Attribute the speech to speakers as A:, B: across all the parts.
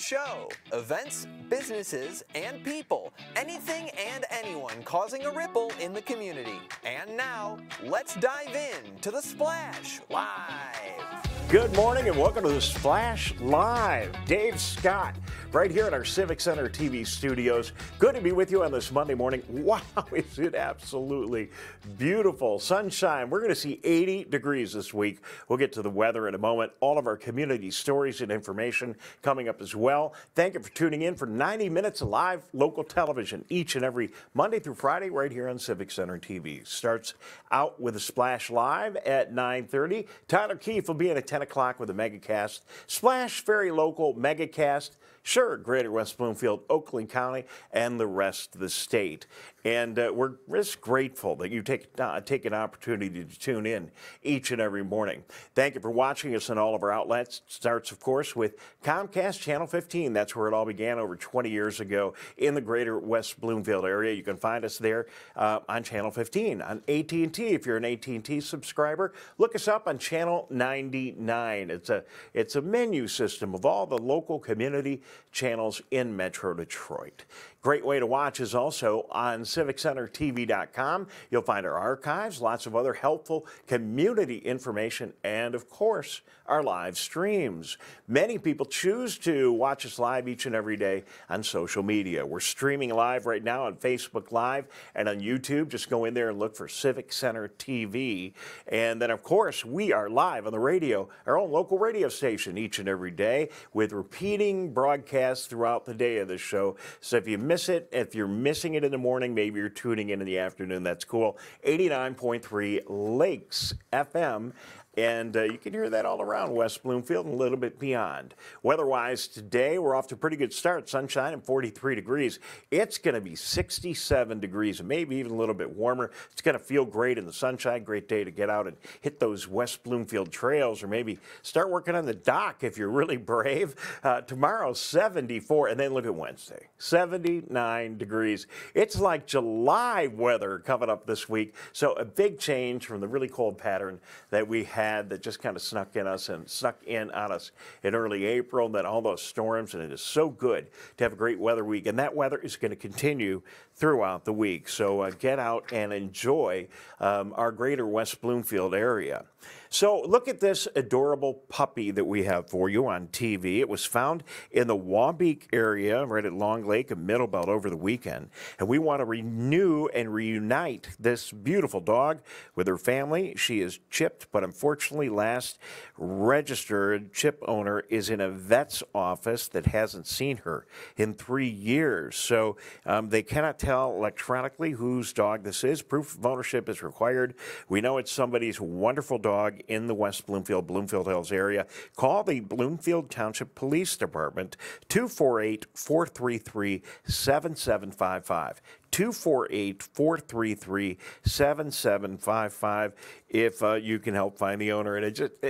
A: show. Events, businesses, and people. Anything and anyone causing a ripple in the community. And now, let's dive in to the Splash Live.
B: Good morning and welcome to the Splash Live. Dave Scott, right here at our Civic Center TV studios. Good to be with you on this Monday morning. Wow, is it absolutely beautiful. Sunshine. We're going to see 80 degrees this week. We'll get to the weather in a moment. All of our community stories and information coming up as well. Thank you for tuning in for 90 minutes of live local television each and every Monday through Friday right here on Civic Center TV. Starts out with a Splash Live at 9.30. Tyler Keefe will be in at 10 10 o'clock with a megacast. Splash, very local megacast. Sure, Greater West Bloomfield, Oakland County, and the rest of the state. And uh, we're just grateful that you take, uh, take an opportunity to tune in each and every morning. Thank you for watching us on all of our outlets. It starts, of course, with Comcast Channel 15. That's where it all began over 20 years ago in the greater West Bloomfield area. You can find us there uh, on Channel 15. On AT&T, if you're an AT&T subscriber, look us up on Channel 99. It's a, it's a menu system of all the local community channels in Metro Detroit. Great way to watch is also on civiccentertv.com. You'll find our archives, lots of other helpful community information, and of course, our live streams. Many people choose to watch us live each and every day on social media. We're streaming live right now on Facebook Live and on YouTube. Just go in there and look for Civic Center TV. And then, of course, we are live on the radio, our own local radio station each and every day with repeating broadcasts throughout the day of the show. So if you miss it, if you're missing it in the morning, maybe you're tuning in in the afternoon, that's cool. 89.3 Lakes FM and uh, you can hear that all around West Bloomfield and a little bit beyond. Weather-wise today, we're off to a pretty good start. Sunshine and 43 degrees. It's going to be 67 degrees maybe even a little bit warmer. It's going to feel great in the sunshine. Great day to get out and hit those West Bloomfield trails or maybe start working on the dock if you're really brave. Uh, tomorrow, 74. And then look at Wednesday, 79 degrees. It's like July weather coming up this week. So a big change from the really cold pattern that we had had that just kind of snuck in us and snuck in on us in early April, and then all those storms, and it is so good to have a great weather week. And that weather is going to continue throughout the week. So uh, get out and enjoy um, our greater West Bloomfield area. So look at this adorable puppy that we have for you on TV. It was found in the Wabeek area, right at Long Lake and Middlebelt over the weekend. And we want to renew and reunite this beautiful dog with her family. She is chipped, but unfortunately last registered chip owner is in a vet's office that hasn't seen her in three years. So um, they cannot tell electronically whose dog this is. Proof of ownership is required. We know it's somebody's wonderful dog in the West Bloomfield, Bloomfield Hills area, call the Bloomfield Township Police Department 248 433 7755. 248 433 7755 if uh, you can help find the owner. And it just,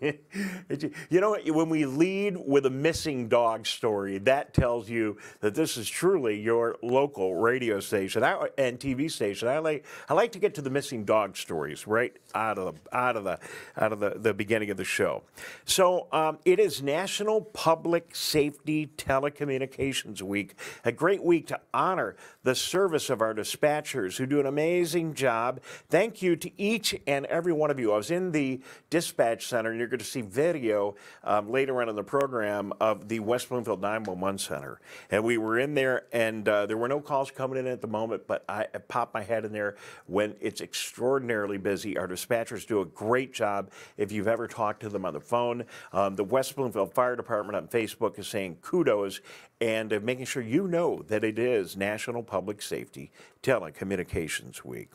B: it, you know, when we lead with a missing dog story, that tells you that this is truly your local radio station and TV station. I like, I like to get to the missing dog stories right out of the, out of the, out of the, the beginning of the show. So um, it is National Public Safety Telecommunications Week, a great week to honor the service of our dispatchers who do an amazing job. Thank you to each and every one of you. I was in the dispatch center, and you're going to see video um, later on in the program of the West Bloomfield 911 Center. And we were in there, and uh, there were no calls coming in at the moment, but I, I popped my head in there when it's extraordinarily busy. Our dispatchers do a great job. If you've ever talked to them on the phone, um, the West Bloomfield Fire Department on Facebook is saying kudos and uh, making sure you know that it is National Public Safety Telecommunications Week.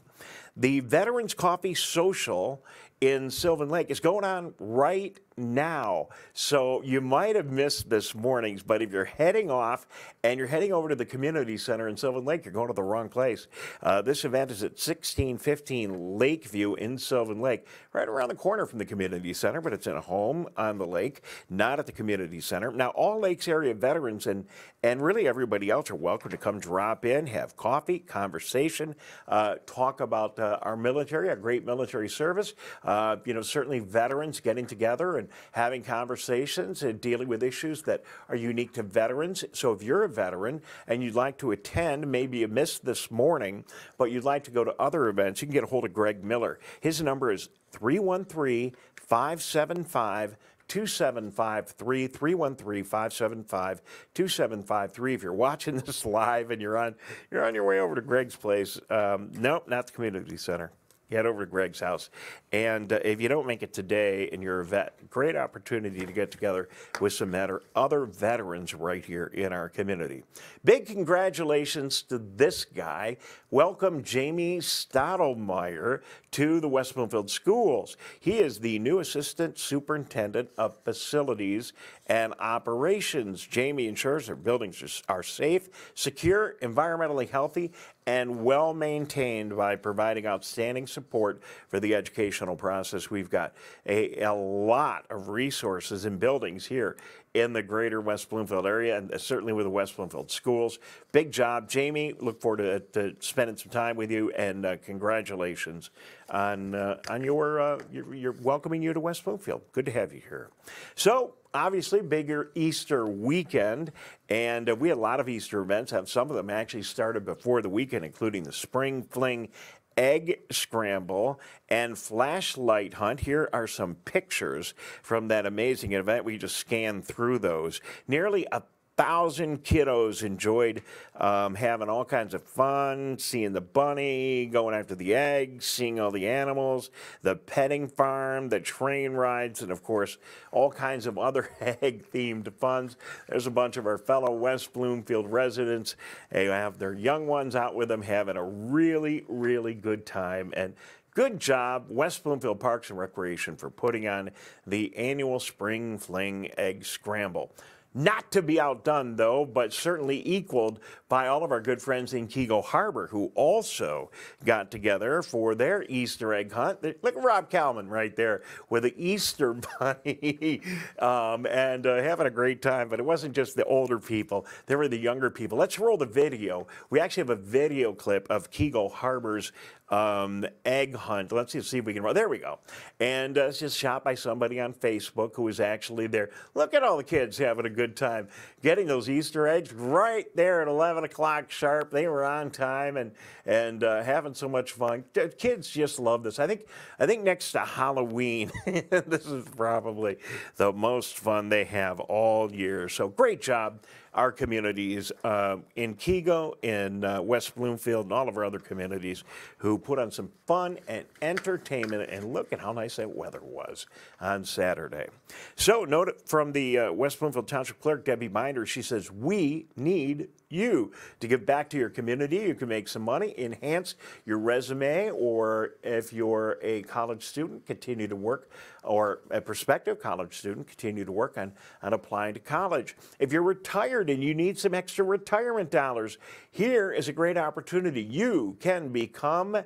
B: The Veterans Coffee Social in Sylvan Lake is going on right now. So you might have missed this morning's, but if you're heading off and you're heading over to the community center in Sylvan Lake, you're going to the wrong place. Uh, this event is at 1615 Lakeview in Sylvan Lake, right around the corner from the community center, but it's in a home on the lake, not at the community center. Now, all Lakes area veterans and, and really everybody else are welcome to come drop in, have coffee, conversation, uh, talk about uh, our military, our great military service. Uh, you know, certainly veterans getting together and having conversations and dealing with issues that are unique to veterans. So if you're a veteran and you'd like to attend, maybe you missed this morning, but you'd like to go to other events, you can get a hold of Greg Miller. His number is 313 575 2753 313 575 2753 if you're watching this live and you're on you're on your way over to greg's place um, nope not the community center head over to Greg's house. And uh, if you don't make it today and you're a vet, great opportunity to get together with some better, other veterans right here in our community. Big congratulations to this guy. Welcome Jamie Stottlemyre to the West Bloomfield Schools. He is the new Assistant Superintendent of Facilities and Operations. Jamie ensures our buildings are safe, secure, environmentally healthy, and well maintained by providing outstanding support for the educational process. We've got a, a lot of resources and buildings here in the greater West Bloomfield area and certainly with the West Bloomfield schools. Big job. Jamie, look forward to, to spending some time with you and uh, congratulations on, uh, on your, uh, your, your welcoming you to West Bloomfield. Good to have you here. So, obviously bigger Easter weekend, and uh, we had a lot of Easter events. Have some of them actually started before the weekend, including the Spring Fling egg scramble and flashlight hunt. Here are some pictures from that amazing event. We just scanned through those. Nearly a thousand kiddos enjoyed um, having all kinds of fun, seeing the bunny, going after the eggs, seeing all the animals, the petting farm, the train rides, and of course, all kinds of other egg themed funs. There's a bunch of our fellow West Bloomfield residents. They have their young ones out with them having a really, really good time. And Good job, West Bloomfield Parks and Recreation, for putting on the annual Spring Fling Egg Scramble. Not to be outdone, though, but certainly equaled by all of our good friends in Keego Harbor, who also got together for their Easter egg hunt. Look at Rob Kalman right there with the Easter bunny um, and uh, having a great time. But it wasn't just the older people, there were the younger people. Let's roll the video. We actually have a video clip of Keego Harbor's um, egg hunt. Let's see, see if we can. There we go. And uh, it's just shot by somebody on Facebook who was actually there. Look at all the kids having a good time getting those Easter eggs right there at 11 o'clock sharp. They were on time and and uh, having so much fun. Kids just love this. I think I think next to Halloween, this is probably the most fun they have all year. So great job our communities uh, in Keego, in uh, West Bloomfield, and all of our other communities who put on some fun and entertainment. And look at how nice that weather was on Saturday. So, note from the uh, West Bloomfield Township Clerk, Debbie Binder, she says, We need you to give back to your community. You can make some money, enhance your resume, or if you're a college student, continue to work, or a prospective college student, continue to work on, on applying to college. If you're retired and you need some extra retirement dollars, here is a great opportunity. You can become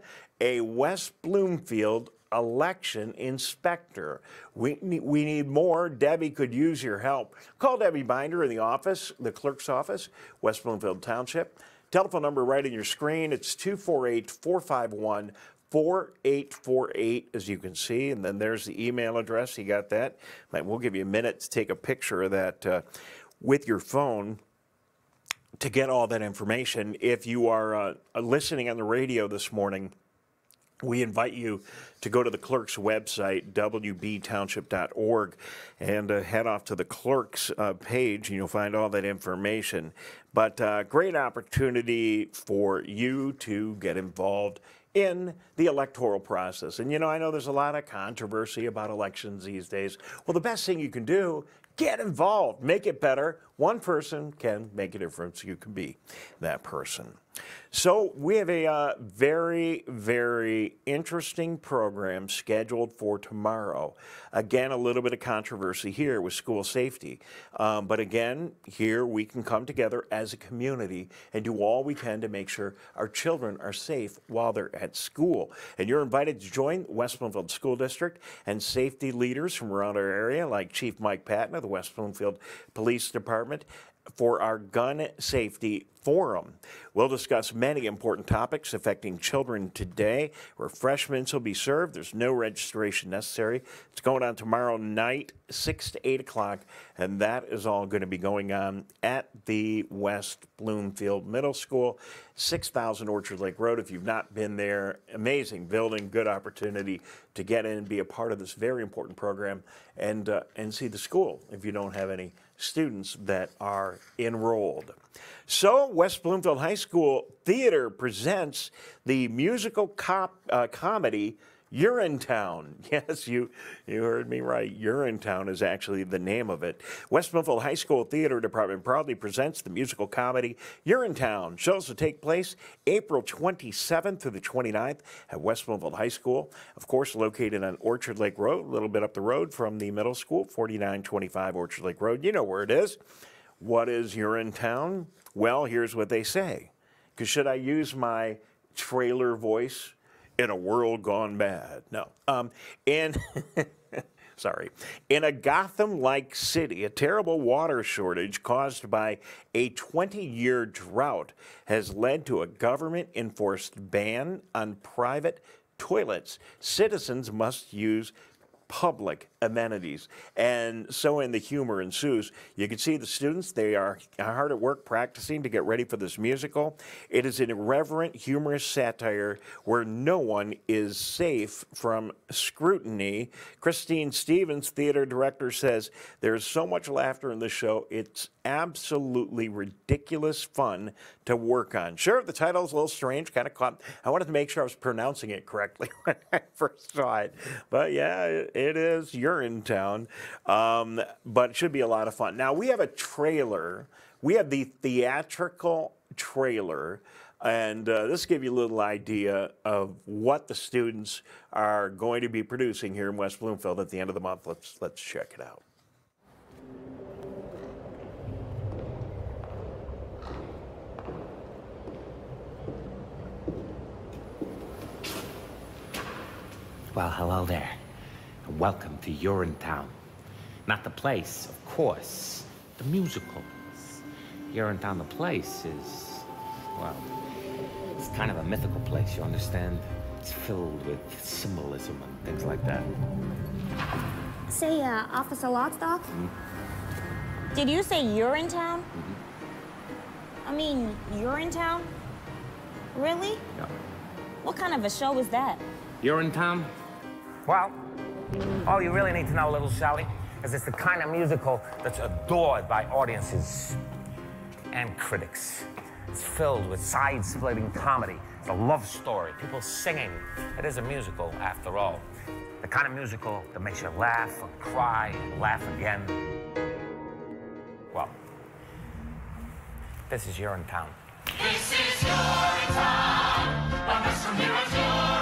B: a West Bloomfield election inspector. We need, we need more. Debbie could use your help. Call Debbie Binder in the office, the clerk's office, West Bloomfield Township. Telephone number right on your screen. It's 248 451 4848, as you can see. And then there's the email address. You got that? We'll give you a minute to take a picture of that uh, with your phone to get all that information. If you are uh, listening on the radio this morning, we invite you to go to the clerk's website, wbtownship.org, and uh, head off to the clerk's uh, page, and you'll find all that information. But uh, great opportunity for you to get involved in the electoral process. And you know, I know there's a lot of controversy about elections these days. Well, the best thing you can do, get involved, make it better. One person can make a difference. You can be that person. So we have a uh, very, very interesting program scheduled for tomorrow. Again, a little bit of controversy here with school safety. Um, but again, here we can come together as a community and do all we can to make sure our children are safe while they're at school. And you're invited to join West Bloomfield School District and safety leaders from around our area, like Chief Mike Patton of the West Bloomfield Police Department for our gun safety forum. We'll discuss many important topics affecting children today. Refreshments will be served. There's no registration necessary. It's going on tomorrow night, 6 to 8 o'clock, and that is all going to be going on at the West Bloomfield Middle School, 6000 Orchard Lake Road. If you've not been there, amazing building, good opportunity to get in and be a part of this very important program and, uh, and see the school if you don't have any students that are enrolled. So, West Bloomfield High School Theater presents the musical cop, uh, comedy Urinetown. Yes, you, you heard me right. Urinetown is actually the name of it. West Bloomfield High School Theater Department proudly presents the musical comedy Urinetown. Shows will take place April 27th through the 29th at West Bloomfield High School. Of course, located on Orchard Lake Road, a little bit up the road from the middle school, 4925 Orchard Lake Road. You know where it is. What is Urinetown? Well, here's what they say. Because should I use my trailer voice? in a world gone bad. No. Um, in, sorry, in a Gotham like city, a terrible water shortage caused by a 20 year drought has led to a government enforced ban on private toilets. Citizens must use public amenities. And so in the humor ensues. You can see the students, they are hard at work practicing to get ready for this musical. It is an irreverent, humorous satire where no one is safe from scrutiny. Christine Stevens, theater director, says there's so much laughter in the show, it's absolutely ridiculous fun to work on. Sure, the title's a little strange, kind of caught. I wanted to make sure I was pronouncing it correctly when I first saw it. But yeah, it is. You're in town. Um, but it should be a lot of fun. Now, we have a trailer. We have the theatrical trailer. And uh, this give you a little idea of what the students are going to be producing here in West Bloomfield at the end of the month. Let's, let's check it out.
C: Well, hello there. And welcome to Urinetown. Not the place, of course. The musical. Urinetown, the place, is, well, it's kind of a mythical place, you understand? It's filled with symbolism and things like that.
D: Say, uh, Officer Lockstock?
C: Mm-hmm.
D: Did you say you're in town?
C: Mm-hmm.
D: I mean, you're in town? Really?
C: Yeah.
D: What kind of a show is that?
C: Urinetown?
E: Well, all you really need to know, little Sally, is it's the kind of musical that's adored by audiences and critics. It's filled with side-splitting comedy. It's a love story, people singing. It is a musical, after all. The kind of musical that makes you laugh or cry and laugh again. Well, this is your town.
F: This is your town. From here is your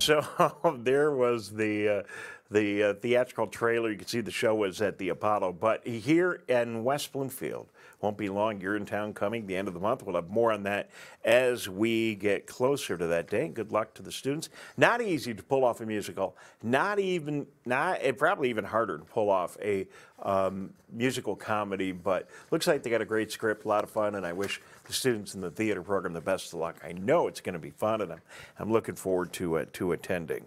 B: So there was the uh, the uh, theatrical trailer. You can see the show was at the Apollo, but here in West Bloomfield, won't be long. You're in town coming the end of the month. We'll have more on that as we get closer to that day. Good luck to the students. Not easy to pull off a musical. Not even not probably even harder to pull off a um, musical comedy. But looks like they got a great script, a lot of fun, and I wish the students in the theater program the best of luck. I know it's going to be fun, and I'm, I'm looking forward to uh, to attending.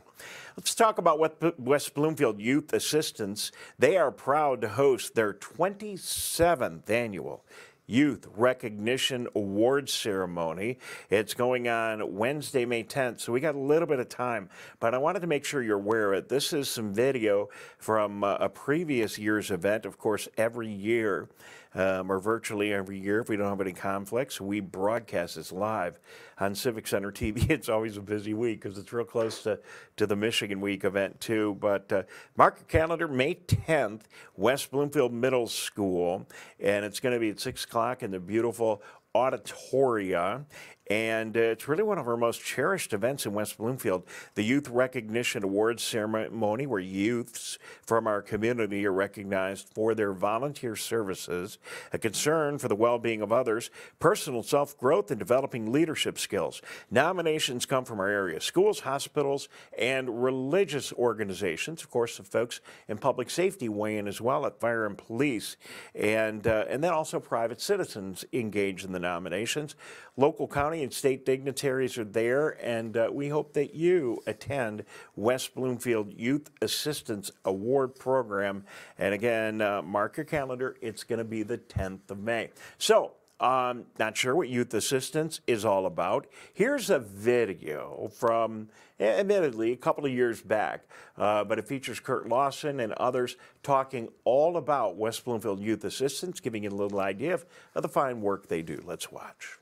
B: Let's talk about what West Bloomfield Youth Assistance. They are proud to host their 27th annual Youth Recognition Awards Ceremony. It's going on Wednesday, May 10th, so we got a little bit of time, but I wanted to make sure you're aware of it. This is some video from uh, a previous year's event. Of course, every year, um, or virtually every year, if we don't have any conflicts, we broadcast this live on Civic Center TV. It's always a busy week because it's real close to, to the Michigan Week event, too. But uh, mark your calendar, May 10th, West Bloomfield Middle School, and it's going to be at 6 o'clock in the beautiful Auditoria. And uh, it's really one of our most cherished events in West Bloomfield. The Youth Recognition Awards ceremony, where youths from our community are recognized for their volunteer services, a concern for the well being of others, personal self growth, and developing leadership skills. Nominations come from our area schools, hospitals, and religious organizations. Of course, the folks in public safety weigh in as well at fire and police. And, uh, and then also private citizens engage in the nominations. Local, county, and state dignitaries are there, and uh, we hope that you attend West Bloomfield Youth Assistance Award Program. And again, uh, mark your calendar, it's going to be the 10th of May. So, um, not sure what youth assistance is all about. Here's a video from, admittedly, a couple of years back, uh, but it features Curt Lawson and others talking all about West Bloomfield Youth Assistance, giving you a little idea of, of the fine work they do. Let's watch.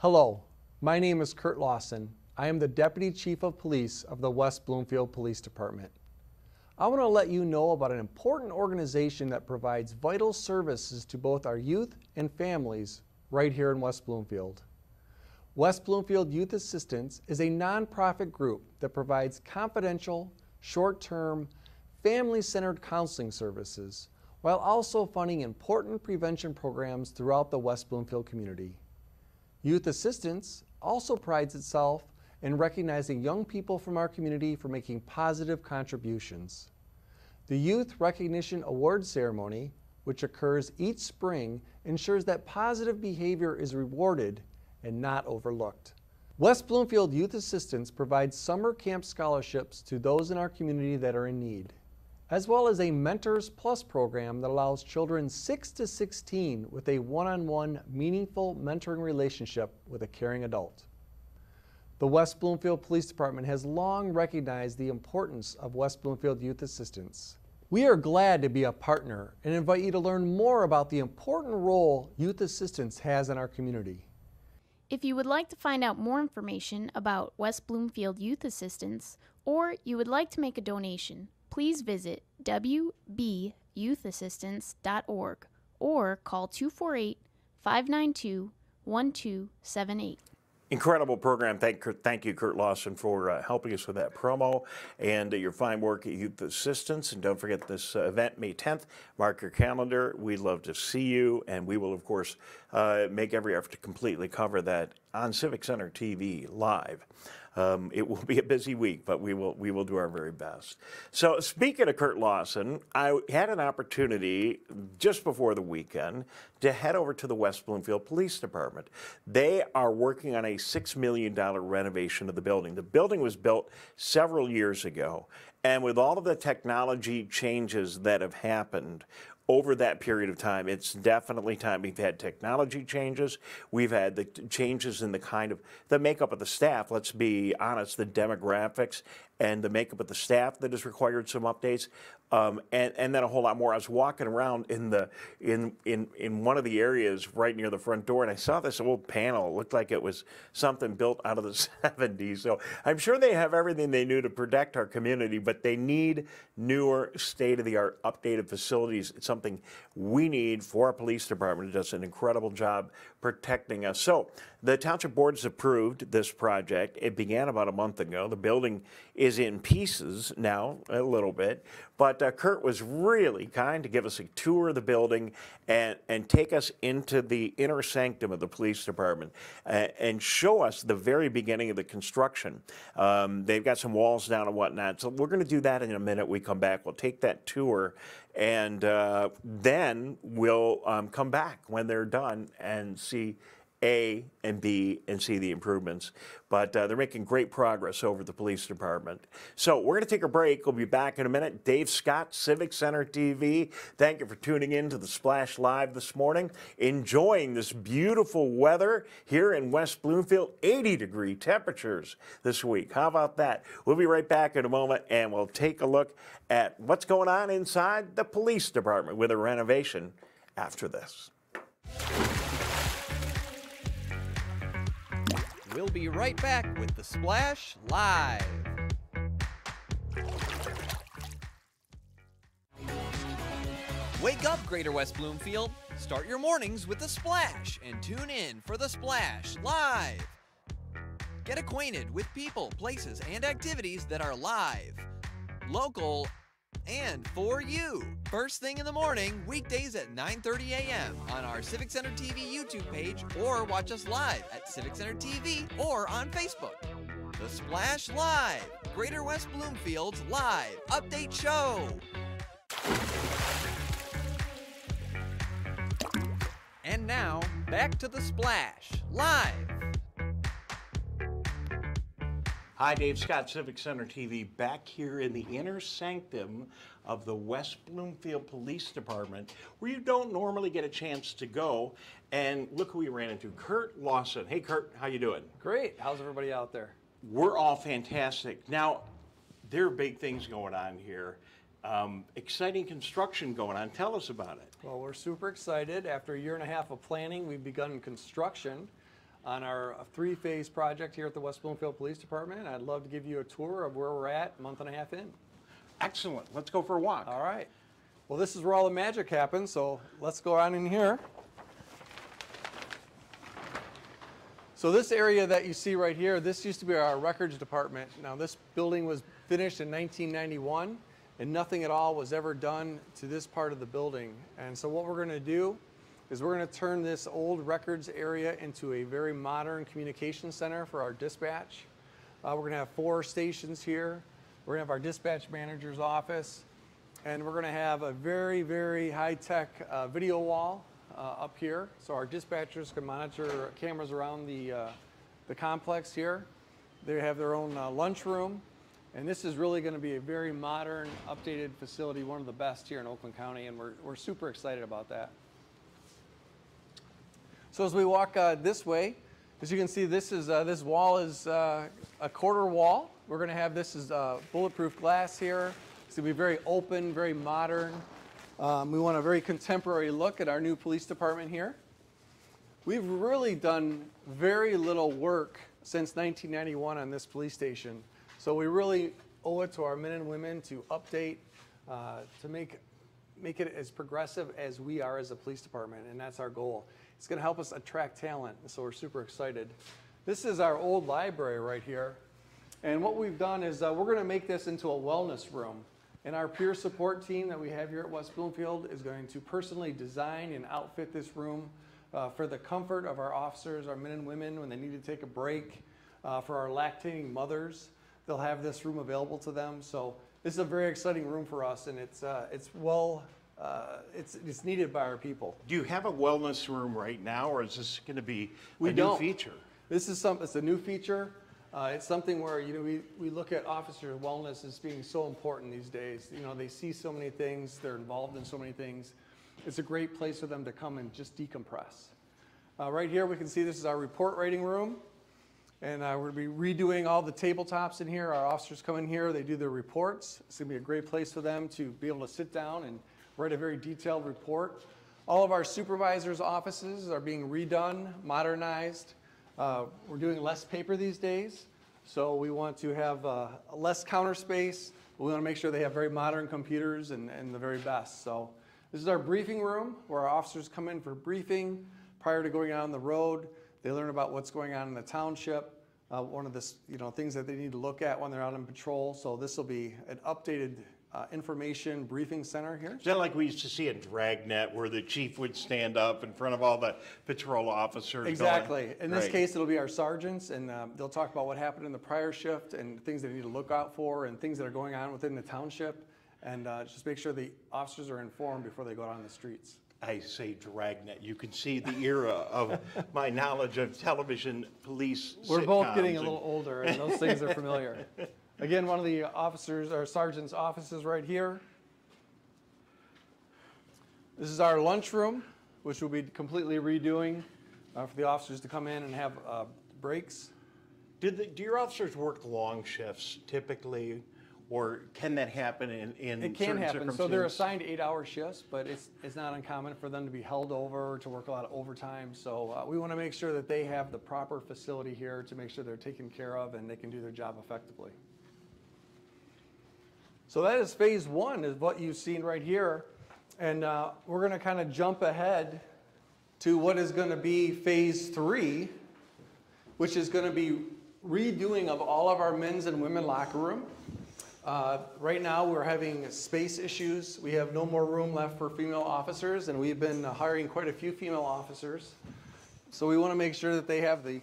G: Hello, my name is Curt Lawson. I am the Deputy Chief of Police of the West Bloomfield Police Department. I want to let you know about an important organization that provides vital services to both our youth and families right here in West Bloomfield. West Bloomfield Youth Assistance is a nonprofit group that provides confidential, short term, family centered counseling services while also funding important prevention programs throughout the West Bloomfield community. Youth Assistance also prides itself in recognizing young people from our community for making positive contributions. The Youth Recognition Award Ceremony, which occurs each spring, ensures that positive behavior is rewarded and not overlooked. West Bloomfield Youth Assistance provides summer camp scholarships to those in our community that are in need, as well as a Mentors Plus program that allows children 6 to 16 with a one on one meaningful mentoring relationship with a caring adult. The West Bloomfield Police Department has long recognized the importance of West Bloomfield Youth Assistance. We are glad to be a partner and invite you to learn more about the important role Youth Assistance has in our community.
H: If you would like to find out more information about West Bloomfield Youth Assistance or you would like to make a donation, please visit wbyouthassistance.org or call 248 592 1278.
B: Incredible program. Thank, thank you, Curt Lawson, for uh, helping us with that promo and uh, your fine work at Youth Assistance. And don't forget this uh, event, May 10th. Mark your calendar. We'd love to see you. And we will, of course, uh, make every effort to completely cover that on Civic Center TV live. Um, it will be a busy week, but we will we will do our very best. So, speaking of Curt Lawson, I had an opportunity just before the weekend to head over to the West Bloomfield Police Department. They are working on a six million dollar renovation of the building. The building was built several years ago, and with all of the technology changes that have happened over that period of time, it's definitely time. We've had technology changes. We've had the changes in the kind of the makeup of the staff. Let's be honest, the demographics and the makeup of the staff that has required some updates, um, and and then a whole lot more. I was walking around in the in in in one of the areas right near the front door, and I saw this old panel. It looked like it was something built out of the 70s. So I'm sure they have everything they knew to protect our community, but they need newer, state-of-the-art, updated facilities. It's something we need for our police department. It does an incredible job protecting us. So the township board has approved this project. It began about a month ago. The building is in pieces now, a little bit, but uh, Curt was really kind to give us a tour of the building and, and take us into the inner sanctum of the police department uh, and show us the very beginning of the construction. Um, they've got some walls down and whatnot. So we're going to do that in a minute. We come back. We'll take that tour and uh, then we'll um, come back when they're done and see A and B and see the improvements. But uh, they're making great progress over the police department. So we're going to take a break. We'll be back in a minute. Dave Scott, Civic Center TV. Thank you for tuning in to the Splash Live this morning. Enjoying this beautiful weather here in West Bloomfield. 80 degree temperatures this week. How about that? We'll be right back in a moment and we'll take a look at what's going on inside the police department with a renovation after this.
A: We'll be right back with the Splash Live. Wake up, Greater West Bloomfield. Start your mornings with the splash and tune in for the splash live. Get acquainted with people, places, and activities that are live, local, and for you. First thing in the morning, weekdays at 9:30 a.m. on our Civic Center TV YouTube page or watch us live at Civic Center TV or on Facebook. The Splash Live, Greater West Bloomfield's live update show. And now, back to the Splash Live.
B: Hi, Dave Scott, Civic Center TV, back here in the inner sanctum of the West Bloomfield Police Department, where you don't normally get a chance to go. And look who we ran into, Curt Lawson. Hey, Curt, how you doing?
G: Great. How's everybody out there?
B: We're all fantastic. Now, there are big things going on here. Um, exciting construction going on. Tell us about it.
G: Well, we're super excited. After a year and a half of planning, we've begun construction on our three-phase project here at the West Bloomfield Police Department. I'd love to give you a tour of where we're at a month and a half in.
B: Excellent. Let's go for a walk.
G: All right. Well, this is where all the magic happens, so let's go on in here. So this area that you see right here, this used to be our records department. Now this building was finished in 1991 and nothing at all was ever done to this part of the building. And so what we're going to do is we're going to turn this old records area into a very modern communication center for our dispatch. Uh, we're going to have four stations here. We're going to have our dispatch manager's office, and we're going to have a very, very high-tech uh, video wall uh, up here, so our dispatchers can monitor cameras around the uh, the complex here. They have their own uh, lunchroom, and this is really going to be a very modern, updated facility, one of the best here in Oakland County, and we're we're super excited about that. So as we walk uh, this way, as you can see, this is uh, this wall is uh, a quarter wall. We're going to have this is uh, bulletproof glass here. It's going to be very open, very modern. Um, we want a very contemporary look at our new police department here. We've really done very little work since 1991 on this police station. So we really owe it to our men and women to update, uh, to make, make it as progressive as we are as a police department, and that's our goal. It's going to help us attract talent, so we're super excited. This is our old library right here. And what we've done is uh, we're going to make this into a wellness room. And our peer support team that we have here at West Bloomfield is going to personally design and outfit this room uh, for the comfort of our officers, our men and women when they need to take a break. Uh, for our lactating mothers, they'll have this room available to them. So this is a very exciting room for us, and it's uh, it's well, uh, it's it's needed by our people.
B: Do you have a wellness room right now, or is this going to be
G: We
B: a
G: don't.
B: new feature?
G: This is some, it's a new feature. Uh, it's something where, you know, we, we look at officer wellness as being so important these days. You know, they see so many things, they're involved in so many things. It's a great place for them to come and just decompress. Uh, right here, we can see this is our report writing room. And uh, we're going to be redoing all the tabletops in here. Our officers come in here, they do their reports. It's going to be a great place for them to be able to sit down and write a very detailed report. All of our supervisors' offices are being redone, modernized. Uh, we're doing less paper these days, so we want to have uh, less counter space. We want to make sure they have very modern computers and, and the very best. So this is our briefing room where our officers come in for briefing prior to going out on the road. They learn about what's going on in the township. Uh, one of the you know things that they need to look at when they're out on patrol. So this will be an updated uh, information briefing center here.
B: Is that like we used to see in Dragnet, where the chief would stand up in front of all the patrol officers? going-
G: Exactly. In this
B: Right.
G: case, it'll be our sergeants, and um, they'll talk about what happened in the prior shift and things they need to look out for and things that are going on within the township, and uh, just make sure the officers are informed before they go out on the streets.
B: I say Dragnet. You can see the era of my knowledge of television police.
G: We're both getting a little older, and those things are familiar. Again, one of the officers or sergeant's offices right here. This is our lunchroom, which we'll be completely redoing uh, for the officers to come in and have uh, breaks.
B: Did the, do your officers work long shifts typically, or can that happen in, in
G: It can happen. So they're assigned eight-hour shifts, but it's, it's not uncommon for them to be held over, to work a lot of overtime. So uh, we want to make sure that they have the proper facility here to make sure they're taken care of and they can do their job effectively. So that is phase one, is what you've seen right here. And uh, we're going to kind of jump ahead to what is going to be phase three, which is going to be redoing of all of our men's and women locker room. Uh, right now, we're having space issues. We have no more room left for female officers, and we've been hiring quite a few female officers. So we want to make sure that they have the,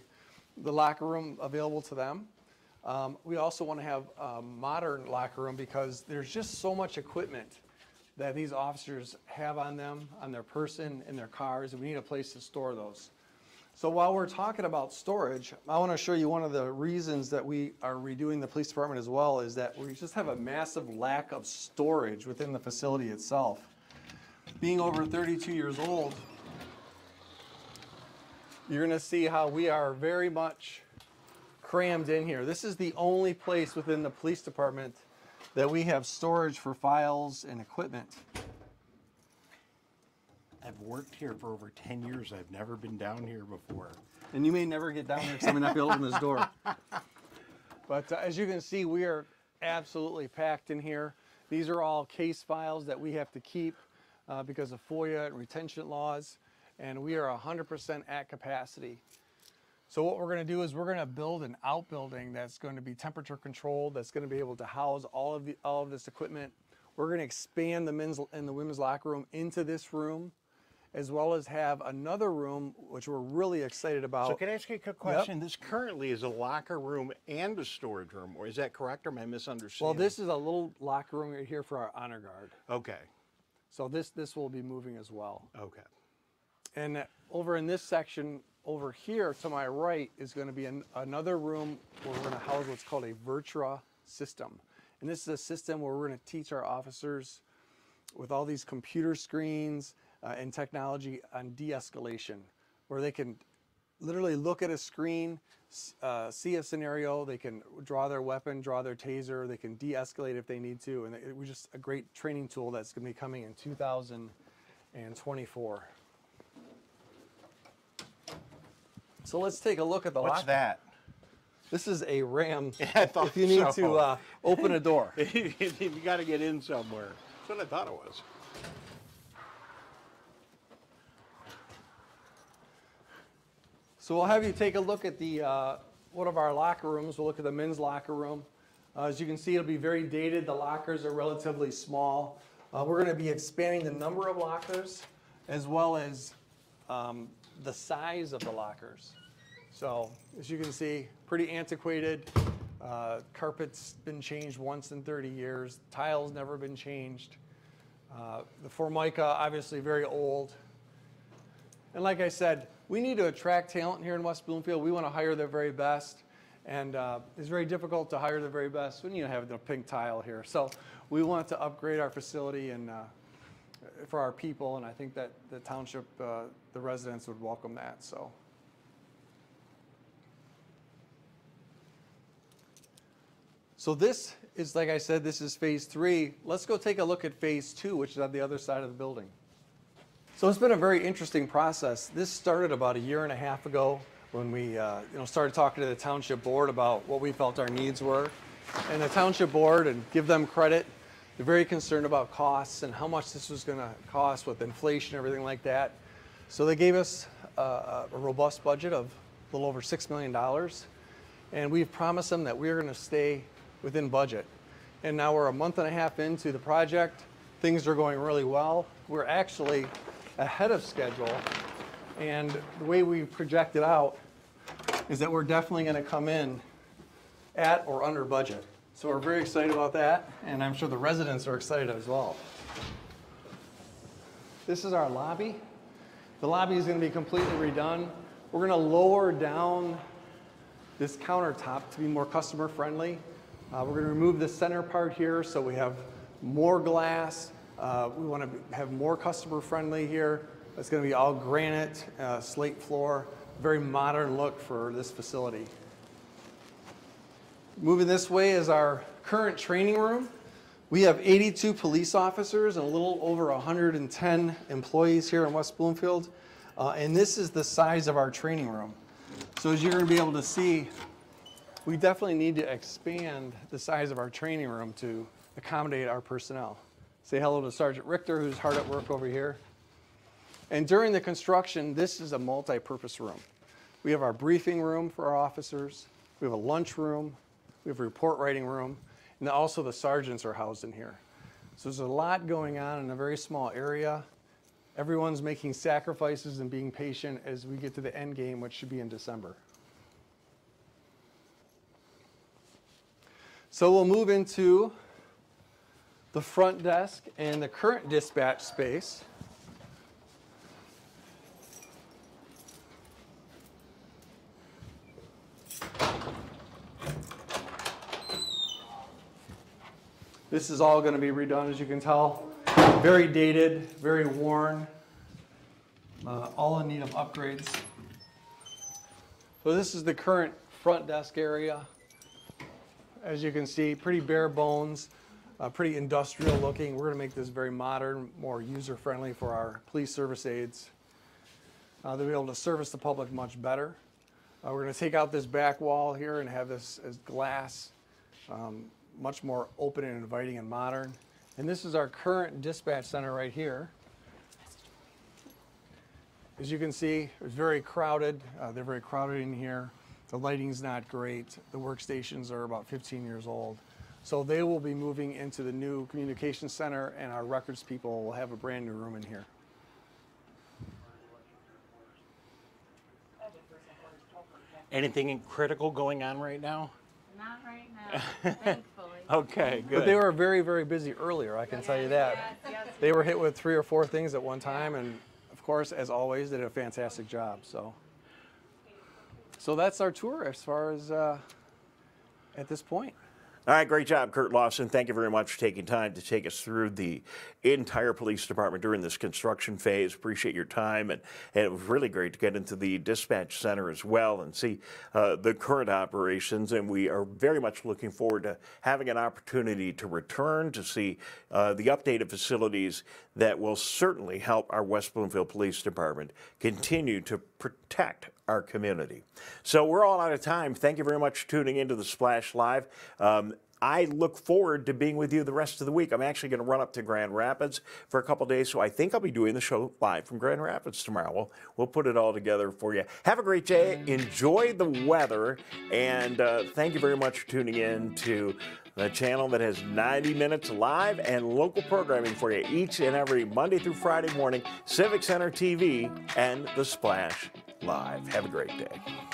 G: the locker room available to them. Um, we also want to have a modern locker room because there's just so much equipment that these officers have on them, on their person, in their cars, and we need a place to store those. So while we're talking about storage, I want to show you one of the reasons that we are redoing the police department as well is that we just have a massive lack of storage within the facility itself. Being over 32 years old, you're going to see how we are very much crammed in here. This is the only place within the police department that we have storage for files and equipment.
B: I've worked here for over 10 years. I've never been down here before.
G: And you may never get down here because I may not be able to open this door. But uh, as you can see, we are absolutely packed in here. These are all case files that we have to keep uh, because of FOIA and retention laws, and we are 100% at capacity. So what we're going to do is we're going to build an outbuilding that's going to be temperature controlled, that's going to be able to house all of the all of this equipment. We're going to expand the men's and the women's locker room into this room, as well as have another room which we're really excited about.
B: So can I ask you a quick question? This currently is a locker room and a storage room, or is that correct, or am I misunderstanding?
G: Well, this is a little locker room right here for our honor guard.
B: Okay,
G: So this this will be moving as well.
B: okay.
G: And over in this section over here to my right is going to be an, another room where we're going to house what's called a VirTra system. And this is a system where we're going to teach our officers with all these computer screens uh, and technology on de-escalation, where they can literally look at a screen, uh, see a scenario, they can draw their weapon, draw their taser, they can de-escalate if they need to, and it was just a great training tool that's going to be coming in 2024. So let's take a look at the
B: What's
G: lock-
B: that?
G: This is a RAM.
B: I thought
G: if you need
B: so.
G: to uh, open a door.
B: you got to get in somewhere. That's what I thought it was.
G: So we'll have you take a look at the uh, one of our locker rooms. We'll look at the men's locker room. Uh, as you can see, it'll be very dated. The lockers are relatively small. Uh, we're going to be expanding the number of lockers as well as um, the size of the lockers. So as you can see, pretty antiquated. Uh, carpet's been changed once in 30 years. Tiles never been changed. Uh, the Formica, obviously very old. And like I said, we need to attract talent here in West Bloomfield. We want to hire the very best. And uh, it's very difficult to hire the very best when you have the pink tile here. So we want to upgrade our facility and uh, for our people. And I think that the township, uh, the residents would welcome that. So. So this is, like I said, this is phase three. Let's go take a look at phase two, which is on the other side of the building. So it's been a very interesting process. This started about a year and a half ago when we uh, you know, started talking to the township board about what we felt our needs were. And the township board, and give them credit, they're very concerned about costs and how much this was going to cost with inflation everything like that. So they gave us uh, a robust budget of a little over $6 million. And we've promised them that we're going to stay within budget. And now we're a month and a half into the project. Things are going really well. We're actually ahead of schedule. And the way we project it out is that we're definitely going to come in at or under budget. So we're very excited about that, and I'm sure the residents are excited as well. This is our lobby. The lobby is going to be completely redone. We're going to lower down this countertop to be more customer friendly. Uh, we're going to remove the center part here so we have more glass. Uh, we want to have more customer friendly here. It's going to be all granite, uh, slate floor, very modern look for this facility. Moving this way is our current training room. We have 82 police officers and a little over 110 employees here in West Bloomfield. Uh, and this is the size of our training room. So as you're going to be able to see, we definitely need to expand the size of our training room to accommodate our personnel. Say hello to Sergeant Richter, who's hard at work over here. And during the construction, this is a multi-purpose room. We have our briefing room for our officers. We have a lunch room. We have a report writing room. And also the sergeants are housed in here. So there's a lot going on in a very small area. Everyone's making sacrifices and being patient as we get to the end game, which should be in December. So we'll move into the front desk and the current dispatch space. This is all going to be redone, as you can tell. Very dated, very worn, uh, all in need of upgrades. So this is the current front desk area. As you can see, pretty bare bones, uh, pretty industrial looking. We're going to make this very modern, more user friendly for our police service aides. Uh, they'll be able to service the public much better. Uh, we're going to take out this back wall here and have this as glass, um, much more open and inviting and modern. And this is our current dispatch center right here. As you can see, it's very crowded. Uh, they're very crowded in here. The lighting's not great. The workstations are about 15 years old. So they will be moving into the new communication center and our records people will have a brand new room in here.
B: Anything critical going on right now?
I: Not right now, thankfully.
B: Okay, good.
G: But they were very, very busy earlier, I can tell you that.
I: Yes, yes.
G: They were hit with three or four things at one time, and of course, as always, they did a fantastic job. So, so that's our tour as far as uh, at this point.
B: All right, great job, Curt Lawson. Thank you very much for taking time to take us through the entire police department during this construction phase. Appreciate your time, and, and it was really great to get into the dispatch center as well and see uh, the current operations. And we are very much looking forward to having an opportunity to return to see uh, the updated facilities that will certainly help our West Bloomfield Police Department continue to protect our community. So we're all out of time. Thank you very much for tuning into the Splash Live. Um, I look forward to being with you the rest of the week. I'm actually going to run up to Grand Rapids for a couple days, so I think I'll be doing the show live from Grand Rapids tomorrow. We'll, we'll put it all together for you. Have a great day. Enjoy the weather, and uh, thank you very much for tuning in to the channel that has 90 minutes live and local programming for you each and every Monday through Friday morning, Civic Center TV and The Splash Live. Have a great day.